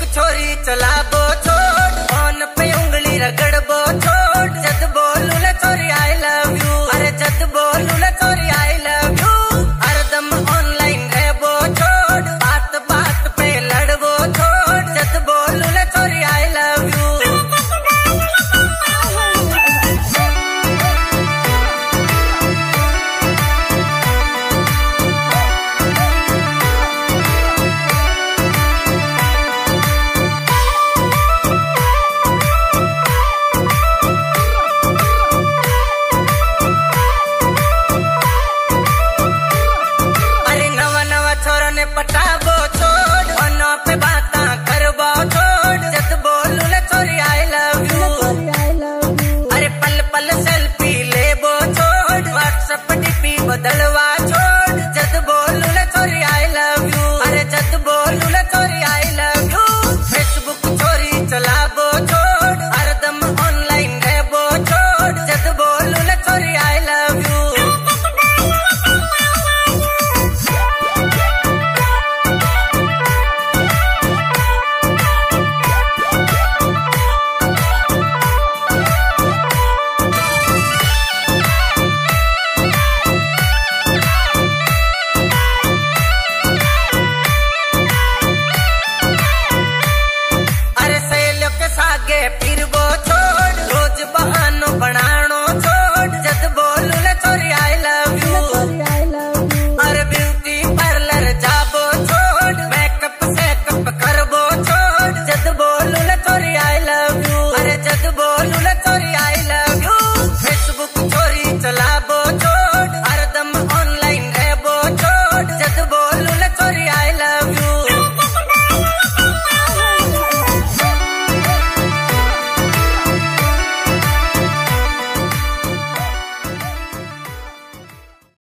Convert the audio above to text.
छोरी चलाबो छोड़ फ़ोन पे उंगली रगड़बो?